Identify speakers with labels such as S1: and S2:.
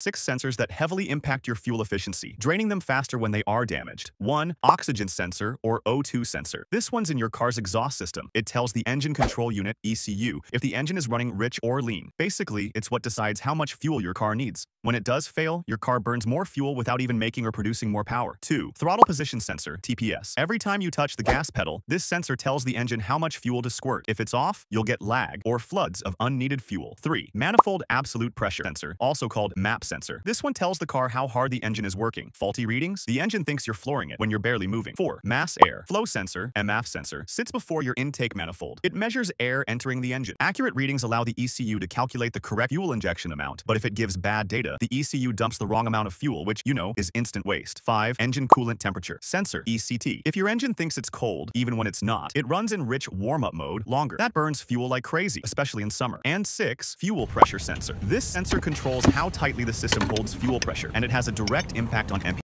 S1: Six sensors that heavily impact your fuel efficiency, draining them faster when they are damaged. 1. Oxygen sensor, or O2 sensor. This one's in your car's exhaust system. It tells the engine control unit, ECU, if the engine is running rich or lean. Basically, it's what decides how much fuel your car needs. When it does fail, your car burns more fuel without even making or producing more power. 2. Throttle position sensor, TPS. Every time you touch the gas pedal, this sensor tells the engine how much fuel to squirt. If it's off, you'll get lag or floods of unneeded fuel. 3. Manifold absolute pressure sensor, also called MAP sensor. This one tells the car how hard the engine is working. Faulty readings? The engine thinks you're flooring it when you're barely moving. 4. Mass air. Flow sensor, MAF sensor, sits before your intake manifold. It measures air entering the engine. Accurate readings allow the ECU to calculate the correct fuel injection amount, but if it gives bad data, the ECU dumps the wrong amount of fuel, which, you know, is instant waste. 5. Engine coolant temperature. Sensor, ECT. If your engine thinks it's cold, even when it's not, it runs in rich warm-up mode longer. That burns fuel like crazy, especially in summer. And 6. Fuel pressure sensor. This sensor controls how tightly the system holds fuel pressure, and it has a direct impact on MP